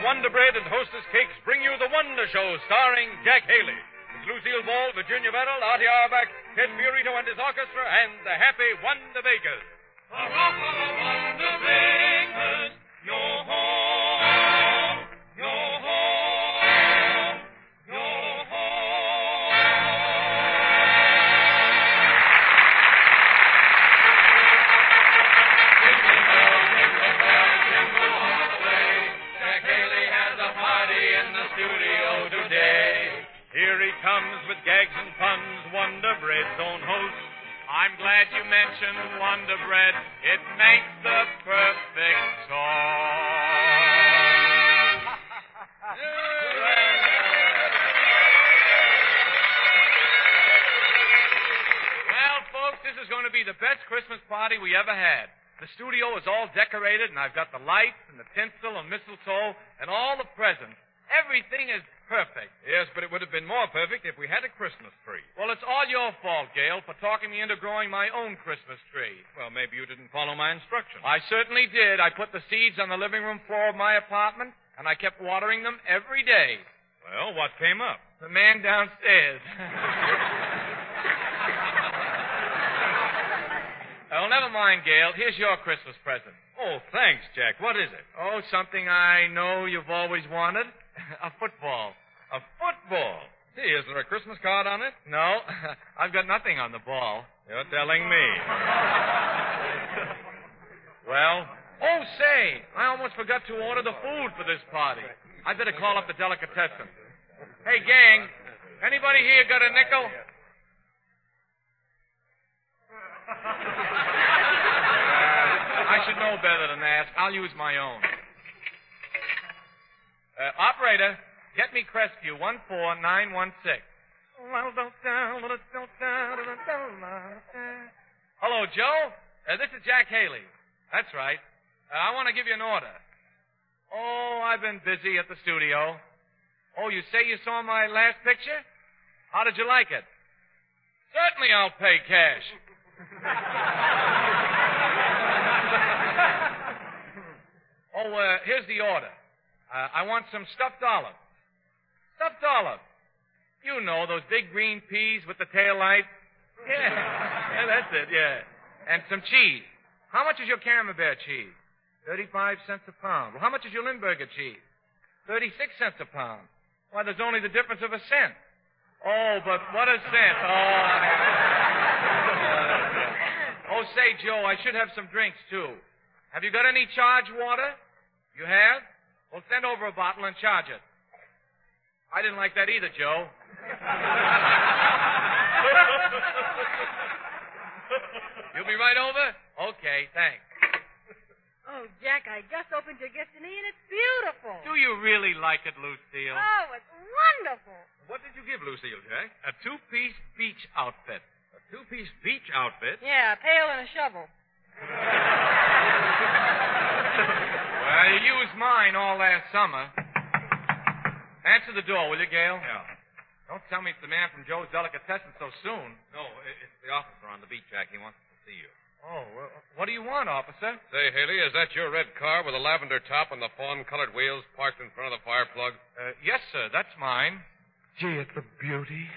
Wonder Bread and Hostess Cakes bring you The Wonder Show, starring Jack Haley. Lucille Ball, Virginia Verrill, Artie Auerbach, Ted Fiorito and his orchestra, and the happy Wonder Bakers. Hurrah for the Wonder Bakers! Your home! Wonder Bread's own host. I'm glad you mentioned Wonder Bread. It makes the perfect sauce. well, folks, this is going to be the best Christmas party we ever had. The studio is all decorated, and I've got the lights and the tinsel and mistletoe and all the presents. Everything is perfect. Yes, but it would have been more perfect if we had a Christmas tree. Well, it's all your fault, Gale, for talking me into growing my own Christmas tree. Well, maybe you didn't follow my instructions. I certainly did. I put the seeds on the living room floor of my apartment, and I kept watering them every day. Well, what came up? The man downstairs. oh, never mind, Gale. Here's your Christmas present. Oh, thanks, Jack. What is it? Oh, something I know you've always wanted. A football. A football. Gee, is there a Christmas card on it? No, I've got nothing on the ball. You're telling me. Well, oh, say, I almost forgot to order the food for this party. I'd better call up the delicatessen. Hey, gang, anybody here got a nickel? I should know better than ask. I'll use my own. Uh, operator, get me Crestview 14916. Hello, Joe. Uh, this is Jack Haley. That's right. Uh, I want to give you an order. Oh, I've been busy at the studio. Oh, you say you saw my last picture? How did you like it? Certainly I'll pay cash. oh, uh, here's the order. Uh, I want some stuffed olives. Stuffed olives. You know, those big green peas with the tail light. Yeah. yeah, that's it, yeah. And some cheese. How much is your Camembert cheese? 35 cents a pound. Well, how much is your Limburger cheese? 36 cents a pound. Why, there's only the difference of a cent. Oh, but what a cent. Oh, oh, say, Joe, I should have some drinks, too. Have you got any charge water? You have? Well, send over a bottle and charge it. I didn't like that either, Joe. You'll be right over? Okay, thanks. Oh, Jack, I just opened your gift to me, and it's beautiful. Do you really like it, Lucille? Oh, it's wonderful. What did you give Lucille, Jack? A two-piece beach outfit. A two-piece beach outfit? Yeah, a pail and a shovel. Well, you used mine all last summer. Answer the door, will you, Gale? Yeah. Don't tell me it's the man from Joe's Delicatessen so soon. No, it's the officer on the beat, Jack. He wants to see you. Oh, well, what do you want, officer? Say, Haley, is that your red car with the lavender top and the fawn-colored wheels parked in front of the fire plug? Uh, yes, sir, that's mine. Gee, it's a beauty.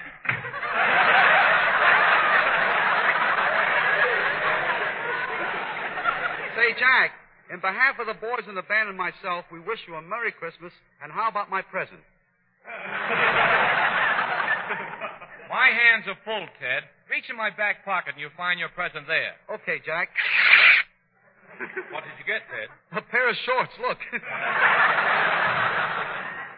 Say, Jack, in behalf of the boys in the band and myself, we wish you a Merry Christmas, and how about my present? My hands are full, Ted. Reach in my back pocket and you'll find your present there. Okay, Jack. What did you get, Ted? A pair of shorts, look.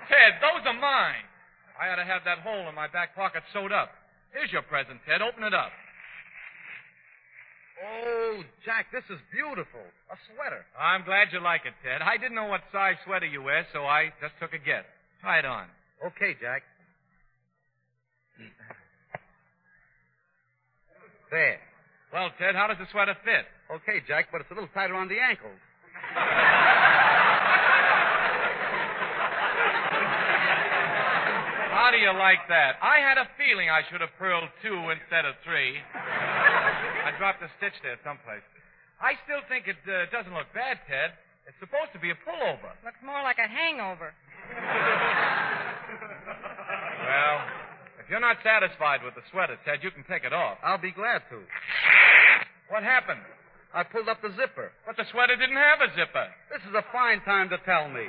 Ted, those are mine. I ought to have that hole in my back pocket sewed up. Here's your present, Ted. Open it up. Oh, Jack, this is beautiful. A sweater. I'm glad you like it, Ted. I didn't know what size sweater you wear, so I just took a guess. Try it on. Okay, Jack. There. Well, Ted, how does the sweater fit? Okay, Jack, but it's a little tight around the ankles. How do you like that? I had a feeling I should have purled two instead of three. I dropped a stitch there someplace. I still think it uh, doesn't look bad, Ted. It's supposed to be a pullover. Looks more like a hangover. Well, if you're not satisfied with the sweater, Ted, you can take it off. I'll be glad to. What happened? I pulled up the zipper. But the sweater didn't have a zipper. This is a fine time to tell me.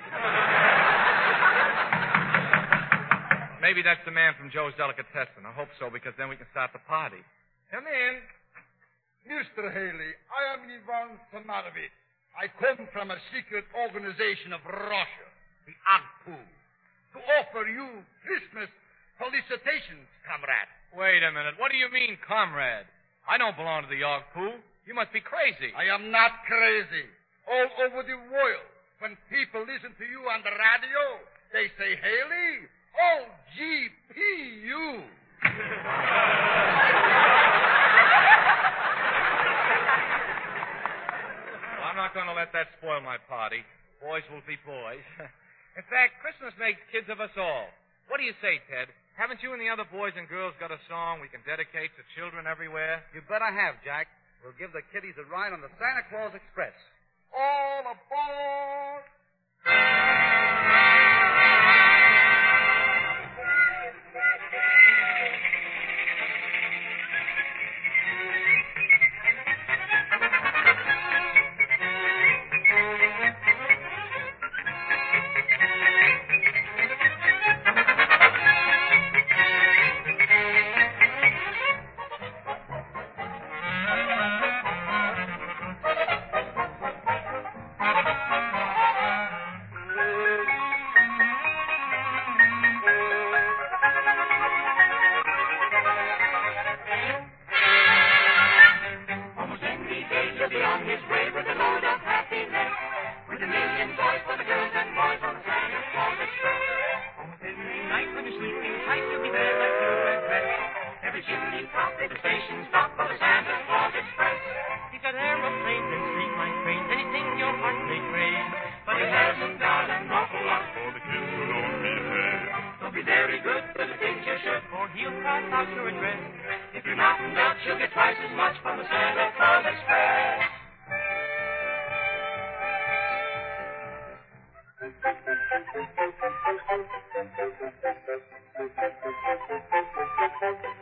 Maybe that's the man from Joe's Delicatessen. I hope so, because then we can start the party. Come in. Mr. Haley, I am Ivan Samarovich. I come from a secret organization of Russia, the OGPU, to offer you Christmas felicitations, comrade. Wait a minute. What do you mean, comrade? I don't belong to the Yogpoo. You must be crazy. I am not crazy. All over the world, when people listen to you on the radio, they say, Haley, oh, GPU. Well, I'm not going to let that spoil my party. Boys will be boys. In fact, Christmas makes kids of us all. What do you say, Ted? Haven't you and the other boys and girls got a song we can dedicate to children everywhere? You bet I have, Jack. We'll give the kiddies a ride on the Santa Claus Express. All aboard! You he'll cross out your address. If you're not in doubt, you'll get twice as much from the Santa Claus Express. Oh,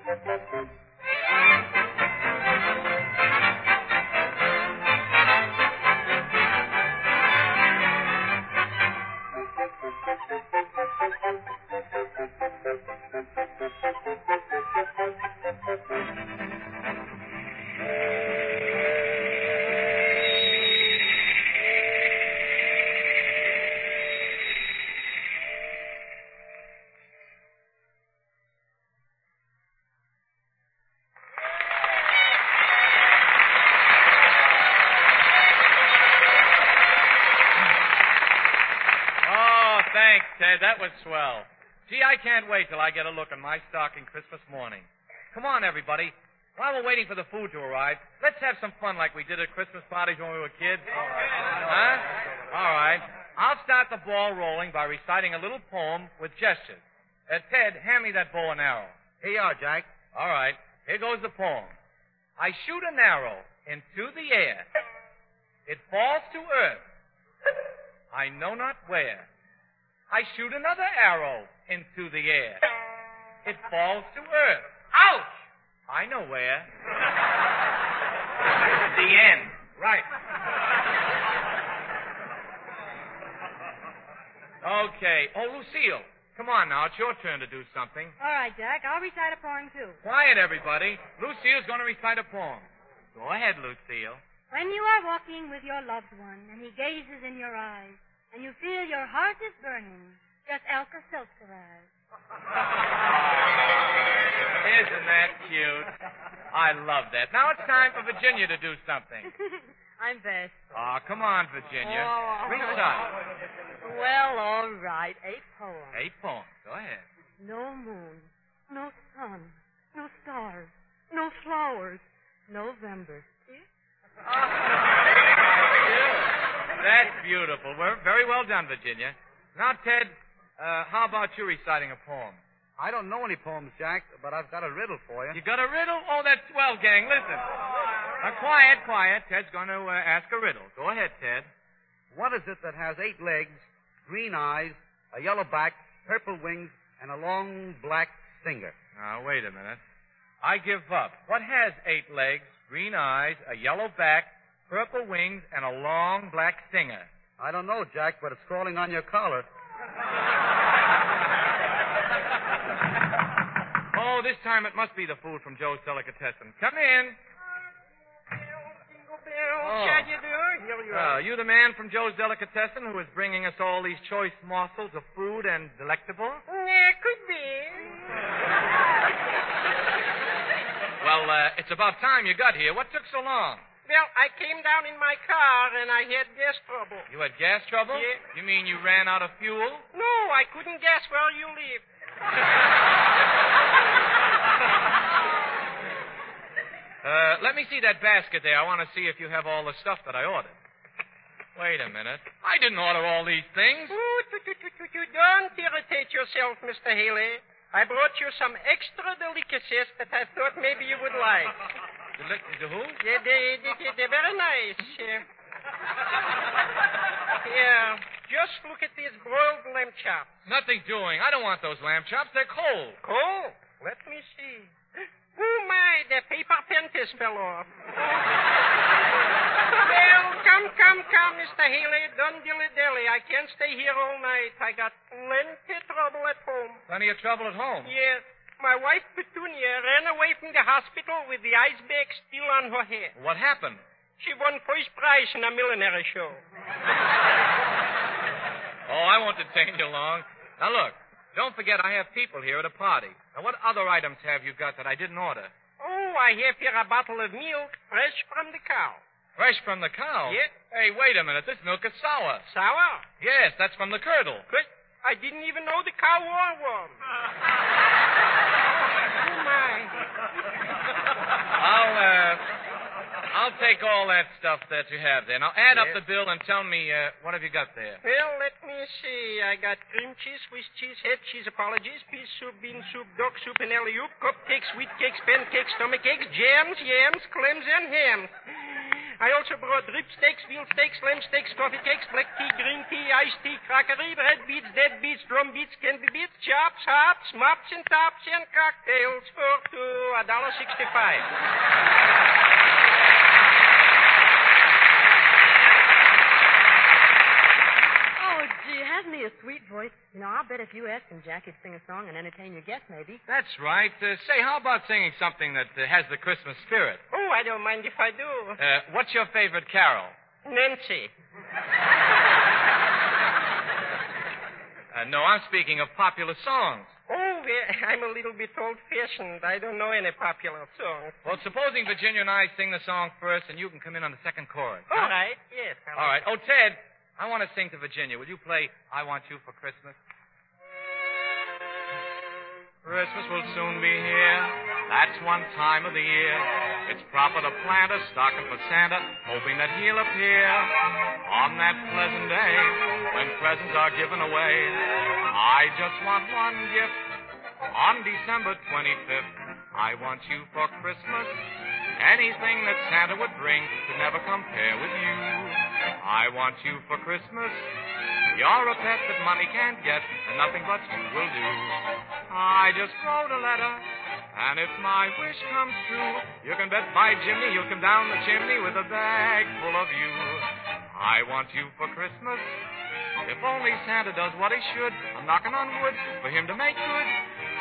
thanks, Ted. That was swell. Gee, I can't wait till I get a look in my stocking Christmas morning. Come on, everybody. While we're waiting for the food to arrive, let's have some fun like we did at Christmas parties when we were kids. Huh? All right. I'll start the ball rolling by reciting a little poem with gestures. Uh, Ted, hand me that bow and arrow. Here you are, Jack. All right. Here goes the poem. I shoot an arrow into the air. It falls to earth. I know not where. I shoot another arrow into the air. It falls to earth. Ouch! I know where. the end. Right. Okay. Oh, Lucille, come on now. It's your turn to do something. All right, Jack. I'll recite a poem, too. Quiet, everybody. Lucille's going to recite a poem. Go ahead, Lucille. When you are walking with your loved one and he gazes in your eyes and you feel your heart is burning, just Elka Seltzeraz. Isn't that cute? I love that. Now it's time for Virginia to do something. I'm best. Oh, come on, Virginia. Oh. Recite. Well, all right. A poem. A poem. Go ahead. No moon, no sun, no stars, no flowers, November. That's beautiful. We're very well done, Virginia. Now, Ted, uh, how about you reciting a poem? I don't know any poems, Jack, but I've got a riddle for you. You got a riddle? Oh, that's swell, gang. Listen. Now, quiet, quiet. Ted's going to uh, ask a riddle. Go ahead, Ted. What is it that has eight legs, green eyes, a yellow back, purple wings, and a long black stinger? Now, wait a minute. I give up. What has eight legs, green eyes, a yellow back, purple wings, and a long black stinger? I don't know, Jack, but it's crawling on your collar. Oh, this time it must be the food from Joe's Delicatessen. Come in. Oh. You do? Here you Uh, are. you the man from Joe's Delicatessen who is bringing us all these choice morsels of food and delectable? Yeah, could be. Well, uh, it's about time you got here. What took so long? Well, I came down in my car and I had gas trouble. You had gas trouble? Yeah. You mean you ran out of fuel? No, I couldn't guess where you live. Uh, let me see that basket there. I want to see if you have all the stuff that I ordered. Wait a minute. I didn't order all these things. Ooh, tu, tu, tu, tu, tu. Don't irritate yourself, Mr. Haley. I brought you some extra delicacies that I thought maybe you would like. The, the who? Yeah, they, they, they, they're very nice. Yeah. yeah. Just look at these broiled lamb chops. Nothing doing. I don't want those lamb chops. They're cold. Cold? Let me see. Oh, my, the paper panties fell off. well, come, come, come, Mr. Haley. Don't dilly-dally. I can't stay here all night. I got plenty of trouble at home. Plenty of trouble at home. Yes. My wife, Petunia, ran away from the hospital with the ice bag still on her head. What happened? She won first prize in a millinery show. Oh, I won't detain you long. Now, look. Don't forget I have people here at a party. Now, what other items have you got that I didn't order? Oh, I have here a bottle of milk fresh from the cow. Fresh from the cow? Yes. Hey, wait a minute. This milk is sour. Sour? Yes, that's from the curdle. Good. I didn't even know the cow wore one. I'll, uh, I'll take all that stuff that you have there. Now, add up the bill and tell me, uh, what have you got there? Well, let me see. I got cream cheese, Swiss cheese, head cheese, apologies, pea soup, bean soup, duck soup, and alley oop, cupcakes, wheat cakes, pancakes, stomach aches, jams, yams, clams, and hams. I also brought rib steaks, veal steaks, lamb steaks, coffee cakes, black tea, green tea, iced tea, crockery, red beets, dead beets, drum beets, candy beets, chops, hops, mops, and tops, and cocktails for two, a dollar sixty-five. Oh, gee, hasn't he a sweet voice? You know, I'll bet if you asked him, Jack, he'd sing a song and entertain your guests, maybe. That's right. Uh, say, how about singing something that uh, has the Christmas spirit? Oh, I don't mind if I do. Uh, what's your favorite carol? Nancy. Uh, no, I'm speaking of popular songs. Oh, I'm a little bit old-fashioned. I don't know any popular songs. Well, supposing Virginia and I sing the song first, and you can come in on the second chorus. All huh? right. Yes. I'll- All right. Oh, Ted, I want to sing to Virginia. Will you play I Want You for Christmas? Christmas will soon be here. That's one time of the year. It's proper to plant a stocking for Santa, hoping that he'll appear on that pleasant day when presents are given away. I just want one gift on December 25th. I want you for Christmas. Anything that Santa would bring could never compare with you. I want you for Christmas. You're a pet that money can't get, and nothing but you will do. I just wrote a letter, and if my wish comes true, you can bet by Jimmy you'll come down the chimney with a bag full of you. I want you for Christmas. If only Santa does what he should, I'm knocking on wood for him to make good.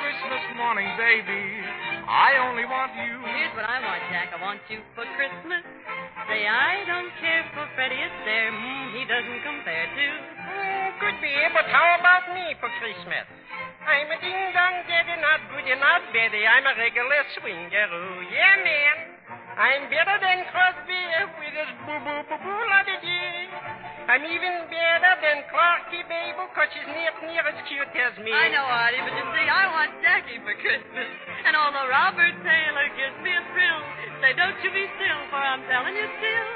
Christmas morning, baby, I only want you. Here's what I want, Jack. I want you for Christmas. Say, I don't care for Freddie Astaire. Mm, he doesn't compare to. Oh, could be, but how about me for Christmas? I'm a ding-dong daddy, not good and not Betty. I'm a regular swinger. Oh, yeah, man. I'm better than Crosby with his boo-boo-boo-boo la-di-dee. I'm even better than Clarky Gable, cause she's near, near as cute as me. I know, Artie, but you see, I want Jackie for Christmas. And although Robert Taylor gives me a thrill, say, don't you be still, for I'm telling you still.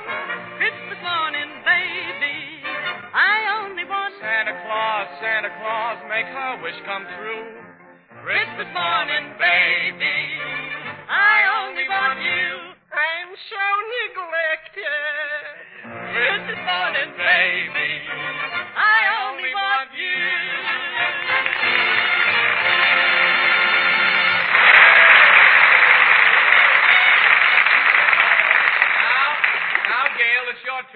Christmas morning, baby, I only want Santa Claus, Santa Claus, make her wish come true. Christmas morning, baby. I only want you. I'm so neglected. Christmas morning, baby.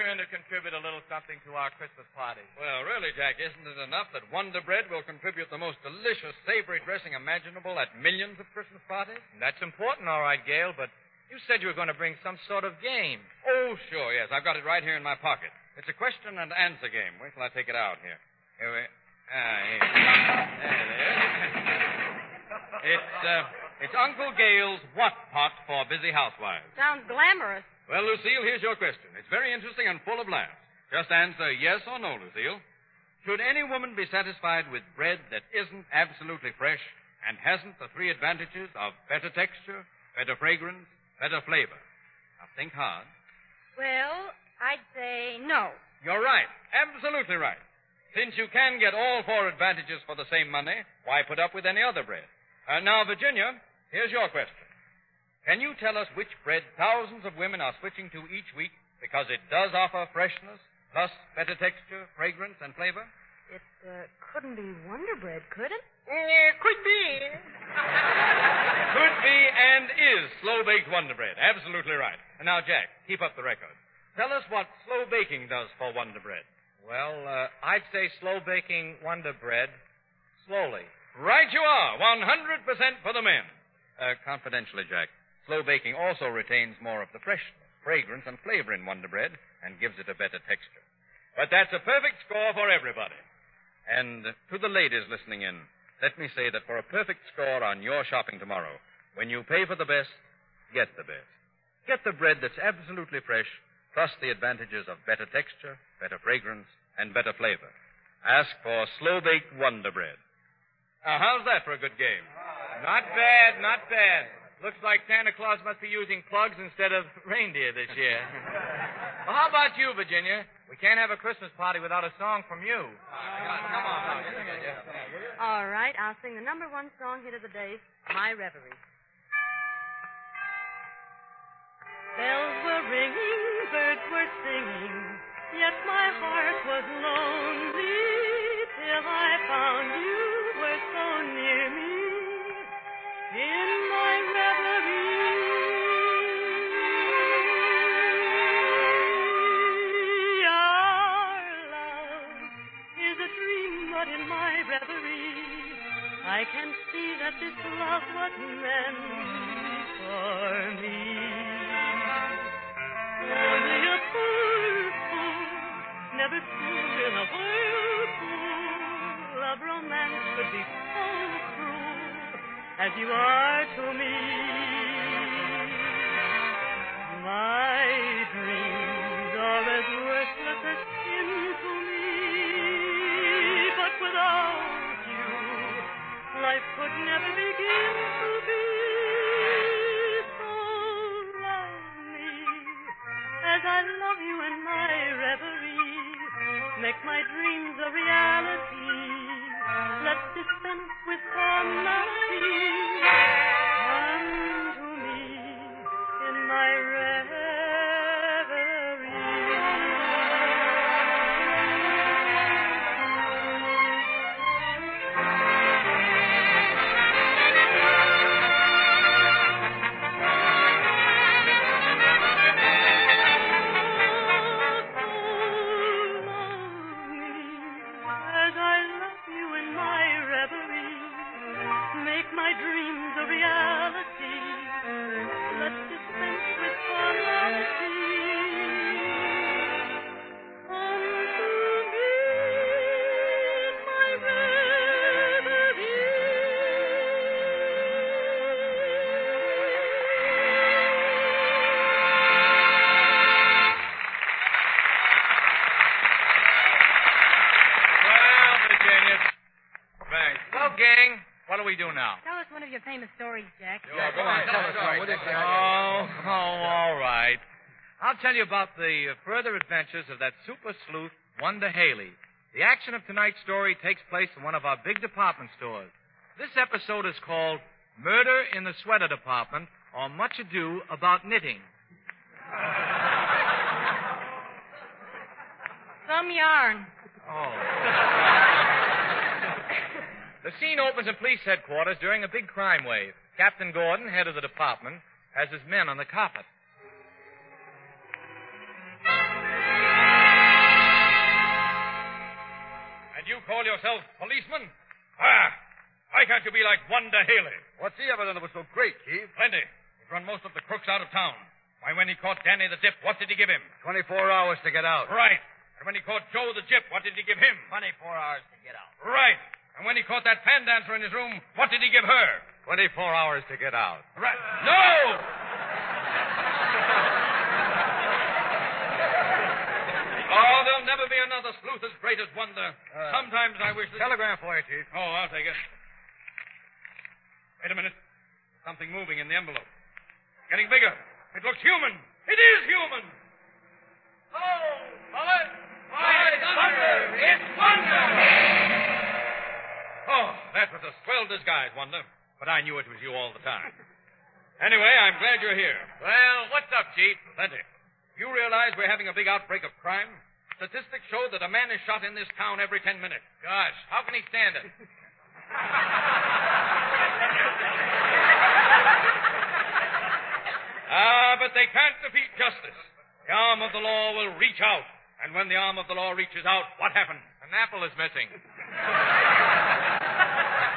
Turn to contribute a little something to our Christmas party. Well, really, Jack, isn't it enough that Wonder Bread will contribute the most delicious savory dressing imaginable at millions of Christmas parties? That's important, all right, Gale, but you said you were going to bring some sort of game. Oh, sure, yes. I've got it right here in my pocket. It's a question and answer game. Wait till I take it out here. Here we Ah, here. There it is. It's, uh, it's Uncle Gale's What Pot for Busy Housewives. Sounds glamorous. Well, Lucille, here's your question. It's very interesting and full of laughs. Just answer yes or no, Lucille. Should any woman be satisfied with bread that isn't absolutely fresh and hasn't the three advantages of better texture, better fragrance, better flavor? Now think hard. Well, I'd say no. You're right. Absolutely right. Since you can get all four advantages for the same money, why put up with any other bread? Uh, now, Virginia, here's your question. Can you tell us which bread thousands of women are switching to each week because it does offer freshness, plus better texture, fragrance, and flavor? It uh, couldn't be Wonder Bread, could it? Yeah, could be. Could be and is slow baked Wonder Bread. Absolutely right. And now, Jack, keep up the record. Tell us what slow baking does for Wonder Bread. Well, uh, I'd say slow baking Wonder Bread slowly. Right you are. 100% for the men. Uh, confidentially, Jack. Slow baking also retains more of the freshness, fragrance, and flavor in Wonder Bread and gives it a better texture. But that's a perfect score for everybody. And to the ladies listening in, let me say that for a perfect score on your shopping tomorrow, when you pay for the best, get the best. Get the bread that's absolutely fresh, plus the advantages of better texture, better fragrance, and better flavor. Ask for slow baked Wonder Bread. Now, how's that for a good game? Not bad, not bad. Looks like Santa Claus must be using plugs instead of reindeer this year. well, how about you, Virginia? We can't have a Christmas party without a song from you. Come on. All right, I'll sing the number one song hit of the day, My Reverie. Bells were ringing, birds were singing, yet my heart was lonely till I found you as you are to me. My dreams are as worthless as sin to me, but without you, life could never begin to be. So love as I love you in my reverie. Make my dreams a reality. Let's dispense we do now? Tell us one of your famous stories, Jack. Yeah, go on. Tell us What is that? Oh, oh, all right. I'll tell you about the uh, further adventures of that super sleuth, Wanda Haley. The action of tonight's story takes place in one of our big department stores. This episode is called Murder in the Sweater Department, or Much Ado About Knitting. Some yarn. Oh. The scene opens at police headquarters during a big crime wave. Captain Gordon, head of the department, has his men on the carpet. And you call yourself policeman? Ah! Why can't you be like Wanda Haley? What's he ever done that was so great, Keith? Plenty. He's run most of the crooks out of town. Why, when he caught Danny the Dip, what did he give him? 24 hours to get out. Right. And when he caught Joe the Jip, what did he give him? 24 hours to get out. Right. And when he caught that fan dancer in his room, what did he give her? 24 hours to get out. Right. No! oh, there'll never be another sleuth as great as Wonder. Uh, Sometimes I wish that... Telegram for you, Chief. Oh, I'll take it. Wait a minute. Something moving in the envelope. Getting bigger. It looks human. It is human. Oh, Mullet! Why, Thunder! It's Wonder! Oh, that was a swell disguise, Wonder. But I knew it was you all the time. Anyway, I'm glad you're here. Well, what's up, Chief? Plenty. You realize we're having a big outbreak of crime? Statistics show that a man is shot in this town every ten minutes. Gosh, how can he stand it? Ah, but they can't defeat justice. The arm of the law will reach out. And when the arm of the law reaches out, what happens? An apple is missing.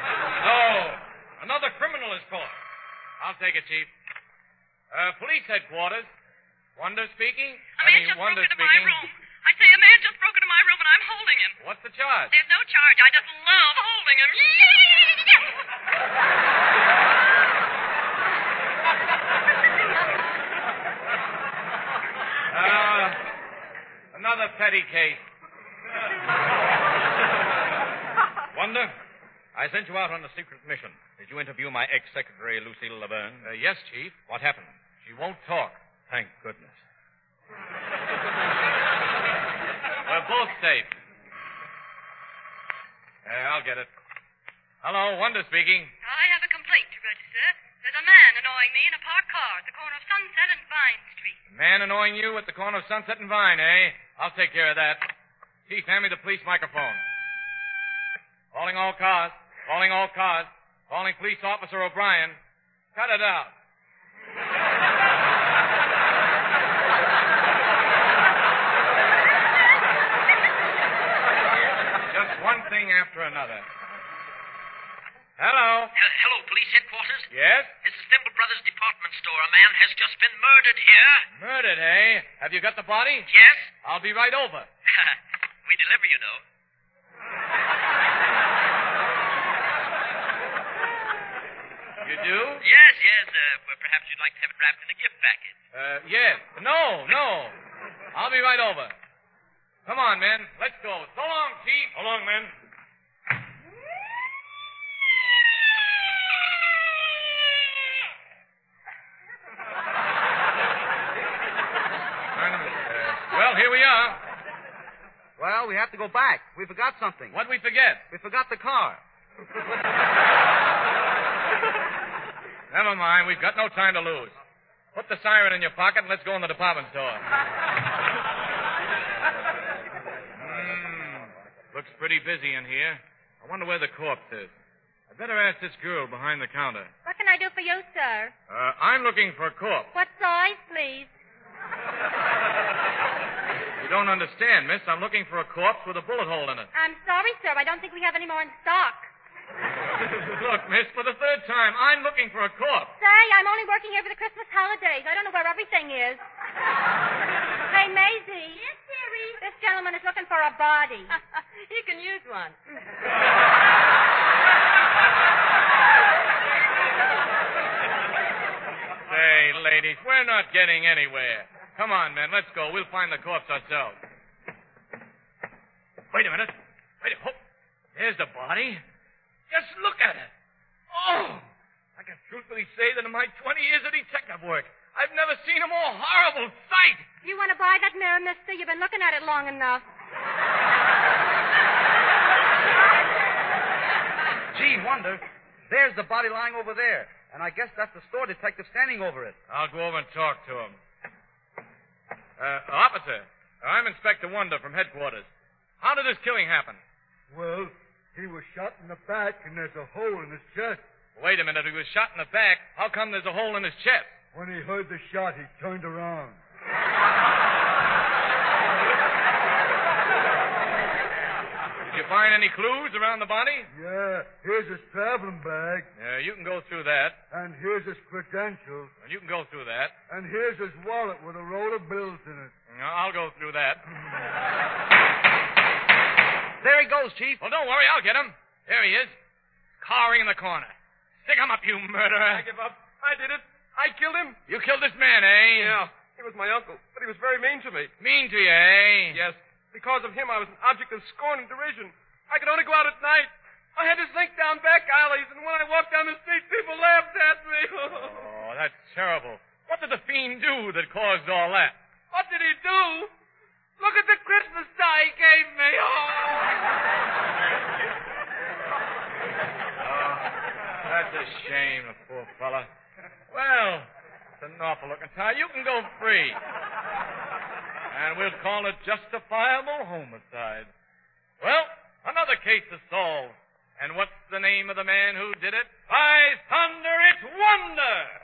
No. Another criminal is caught. I'll take it, Chief. Uh, police headquarters. Wonder speaking? A I man mean, just Wonder broke into my room. I say a man just broke into my room and I'm holding him. What's the charge? There's no charge. I just love holding him. Uh, another petty case. Wonder, I sent you out on a secret mission. Did you interview my ex-secretary, Lucille Laverne? Uh, yes, Chief. What happened? She won't talk. Thank goodness. We're both safe. Uh, I'll get it. Hello, Wonder speaking. I have a complaint to register. There's a man annoying me in a parked car at the corner of Sunset and Vine Street. Man annoying you at the corner of Sunset and Vine, eh? I'll take care of that. Chief, hand me the police microphone. Calling all cars. Calling all cars. Calling police officer O'Brien. Cut it out. Just one thing after another. Hello. hello, police headquarters. Yes? This is Thimble Brothers Department Store. A man has just been murdered here. Murdered, eh? Have you got the body? Yes? I'll be right over. we deliver, you know. You do? Yes, yes. Uh, well, perhaps you'd like to have it wrapped in a gift package. Uh, yes. No, no. I'll be right over. Come on, men. Let's go. So long, Chief. So long, men. Uh, well, here we are. Well, we have to go back. We forgot something. What'd we forget? We forgot the car. Never mind. We've got no time to lose. Put the siren in your pocket and let's go in the department store. Hmm. Looks pretty busy in here. I wonder where the corpse is. I'd better ask this girl behind the counter. What can I do for you, sir? Uh, I'm looking for a corpse. What size, please? You don't understand, miss. I'm looking for a corpse with a bullet hole in it. I'm sorry, sir. I don't think we have any more in stock. Look, miss, for the third time, I'm looking for a corpse. Say, I'm only working here for the Christmas holidays. I don't know where everything is. hey, Maisie. Yes, dearie. This gentleman is looking for a body. he can use one. Say, ladies, we're not getting anywhere. Come on, men, let's go. We'll find the corpse ourselves. Wait a minute. Wait a oh, There's the body. Just look at it. Oh! I can truthfully say that in my 20 years of detective work, I've never seen a more horrible sight. You want to buy that mirror, mister? You've been looking at it long enough. Gee, wonder. There's the body lying over there. And I guess that's the store detective standing over it. I'll go over and talk to him. Uh, officer, I'm Inspector Wonder from headquarters. How did this killing happen? Well, he was shot in the back, and there's a hole in his chest. Wait a minute. He was shot in the back. How come there's a hole in his chest? When he heard the shot, he turned around. Did you find any clues around the body? Yeah, here's his traveling bag, Yeah, you can go through that. and here's his credentials, And you can go through that. and here's his wallet with a roll of bills in it. No, I'll go through that. There he goes, Chief. Well, don't worry, I'll get him. There he is. Cowering in the corner. Stick him up, you murderer. I give up. I did it. I killed him. You killed this man, eh? Yeah. He was my uncle, but he was very mean to me. Mean to you, eh? Yes. Because of him, I was an object of scorn and derision. I could only go out at night. I had to slink down back alleys, and when I walked down the street, people laughed at me. Oh, that's terrible. What did the fiend do that caused all that? what did he do? Look at the Christmas tie he gave me. Oh, that's a shame, the poor fella. Well, it's an awful looking tie. You can go free. And we'll call it justifiable homicide. Well, another case is solved. And what's the name of the man who did it? By thunder, it's Wonder!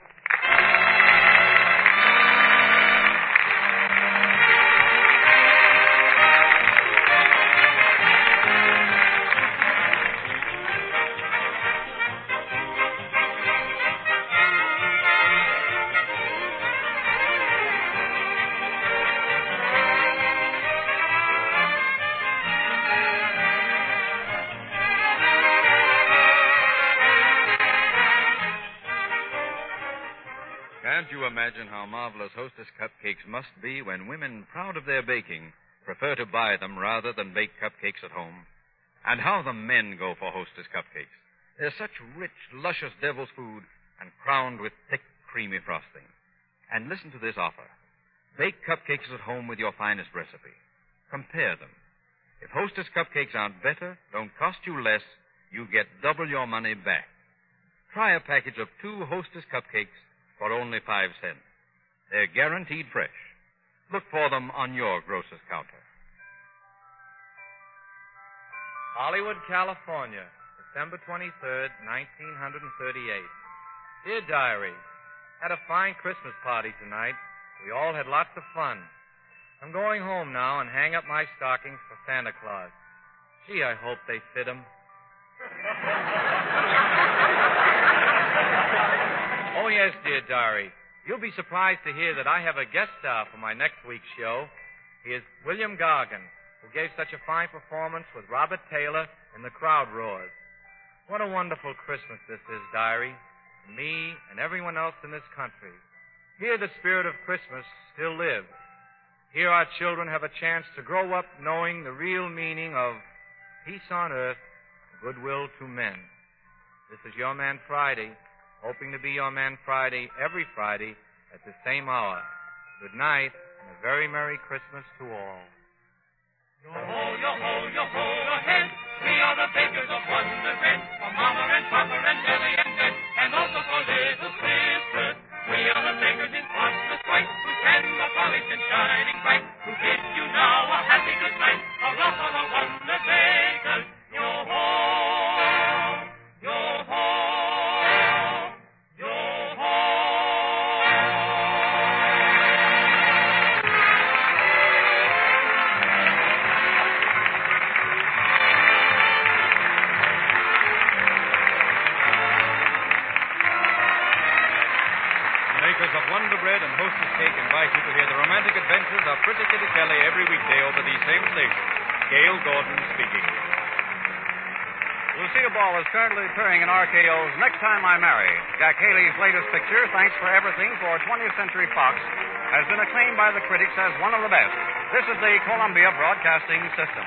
Can't you imagine how marvelous Hostess cupcakes must be when women, proud of their baking, prefer to buy them rather than bake cupcakes at home? And how the men go for Hostess cupcakes. They're such rich, luscious devil's food and crowned with thick, creamy frosting. And listen to this offer. Bake cupcakes at home with your finest recipe. Compare them. If Hostess cupcakes aren't better, don't cost you less, you get double your money back. Try a package of two Hostess cupcakes for only five cents. They're guaranteed fresh. Look for them on your grocer's counter. Hollywood, California, December 23rd, 1938. Dear Diary, had a fine Christmas party tonight. We all had lots of fun. I'm going home now and hang up my stockings for Santa Claus. Gee, I hope they fit him. oh, Oh, yes, dear Diary. You'll be surprised to hear that I have a guest star for my next week's show. He is William Gargan, who gave such a fine performance with Robert Taylor in The Crowd Roars. What a wonderful Christmas this is, Diary. Me and everyone else in this country. Here the spirit of Christmas still lives. Here our children have a chance to grow up knowing the real meaning of peace on earth, goodwill to men. This is Your Man Friday, hoping to be Your Man Friday every Friday at the same hour. Good night and a very Merry Christmas to all. Yo ho, yo ho, yo ho ahead. We are the bakers of Wonder Bread for Mama and Papa and Nellie and Ned, and also for little sisters. We are the bakers in spotless white, whose hands are polished and shining bright, who give you now a happy good night. Next Time I Marry. Jack Haley's latest picture, Thanks for Everything for 20th Century Fox, has been acclaimed by the critics as one of the best. This is the Columbia Broadcasting System.